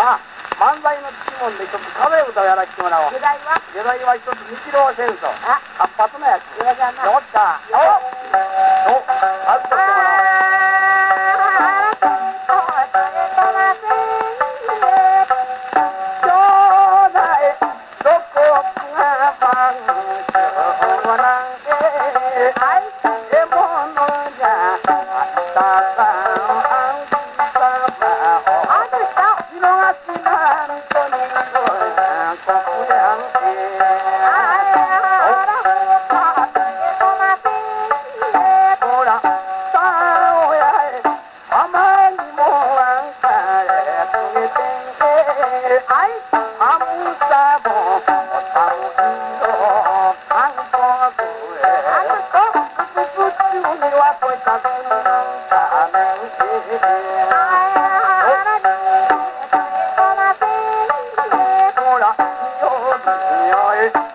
さあ漫才の質問で一つ壁歌をやらせてもらおう。時代はは一つ日露戦争活発なやつ。っくん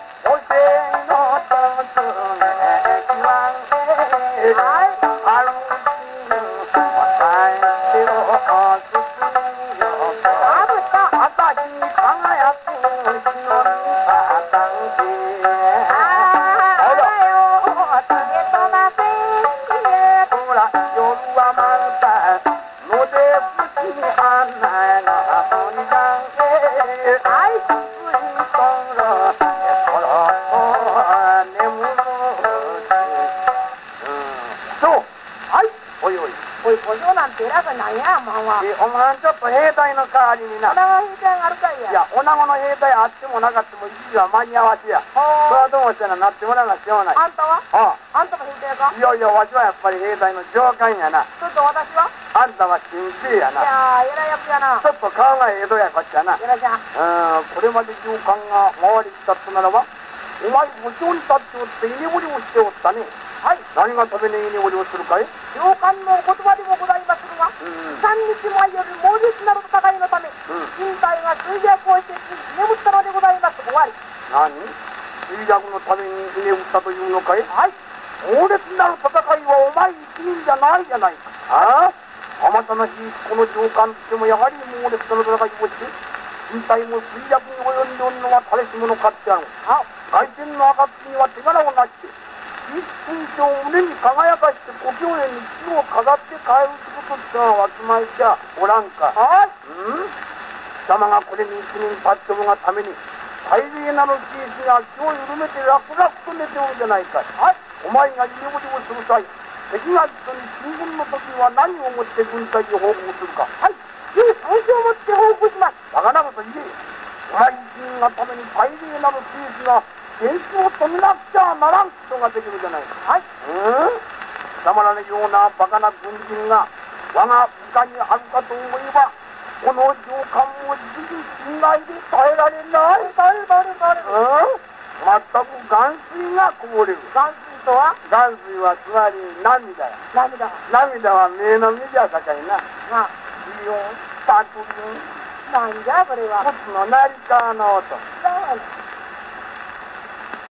なんてないや、まんは。えお前ちょっと兵隊の代わりになお腹引いてあるかいや。いや、女子の兵隊あってもなかっても一時は間に合わせや。それはどうもしてな、なってもらわなしょうがない。あんたは？ああんたも引いてるか？あいやいや、わしはやっぱり兵隊の上官やな。ちょっと私は？あんたは新生やいな。やー、偉いやつやな。ちょっと顔が江戸やこっちゃな。うよろしゃ。ーん、これまで上官が回りしたとならば、お前部長に立っておって居眠りをしておったね。はい。何が食べね居眠りをするかい？上官のお言葉でもございまするが、うん。三日前より猛烈なる戦いのため、うん。人体が衰弱をして眠ったのでございます。終わり。何？衰弱のために居眠ったというのかい？はい。猛烈なる戦いはお前一人じゃないじゃないか。ああ？あまたの日、この上官としてもやはり猛烈なる戦いをして、身体も衰弱に及んでおるのは誰しもの勝手やろう。あ、外見の暁には手柄をなして、一身上を胸に輝かして故郷へに地を飾って帰ることってのはわきまえじゃおらんか。はい。うん？貴様がこれに一人立っておるがために、大礼なる刑事が気を緩めて楽々と寝ておるじゃないか。はい。お前が居眠りをする際、敵が一緒に新軍の時には何をもって軍隊に報告するか。はい。いい三章を持って報告します。バカなこと言え。お前一人がために大礼なる刑事が戦争を止めなくちゃならんことができるじゃないか。はい。うん貴様らのようなバカな軍人が我が部下にあるかと思えば、この上官も自己信頼で耐えられない。バレバレバレ。うん全く眼水がこぼれる。眼水とは？眼水はつまり涙や。涙。涙は目の水やさかいな。な、イオン、パクリン、なんじゃこれは。靴の成り川の音。